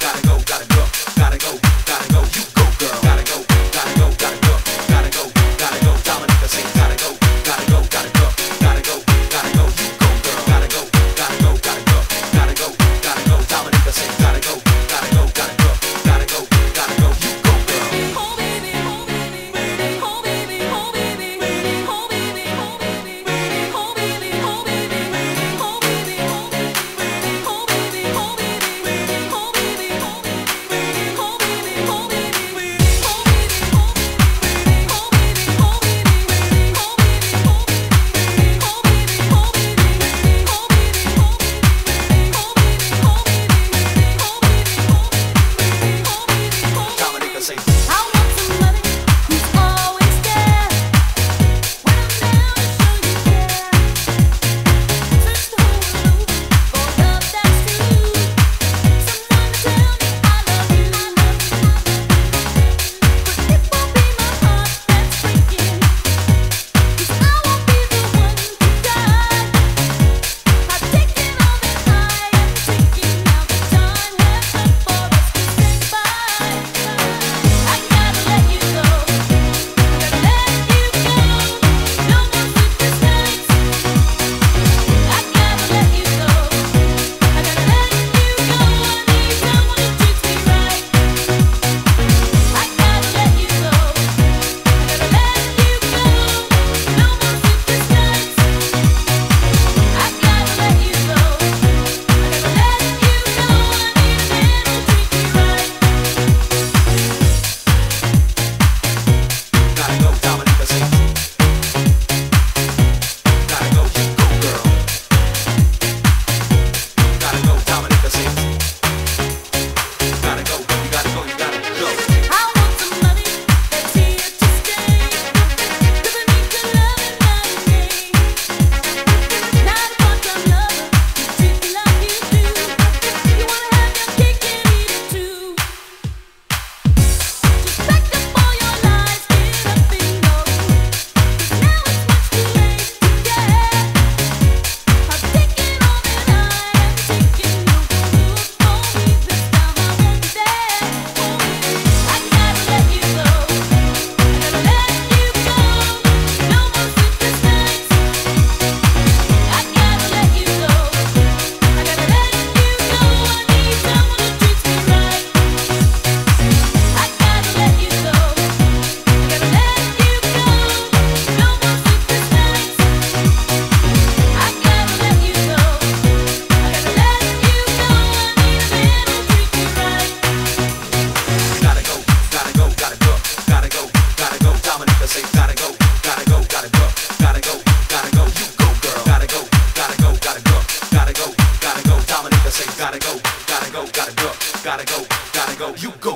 gotta go, gotta go, gotta go. gotta go, you go, girl. Gotta go, gotta go, gotta go, gotta go, gotta go. Say, gotta go, gotta go, gotta go, gotta go, gotta go, you go.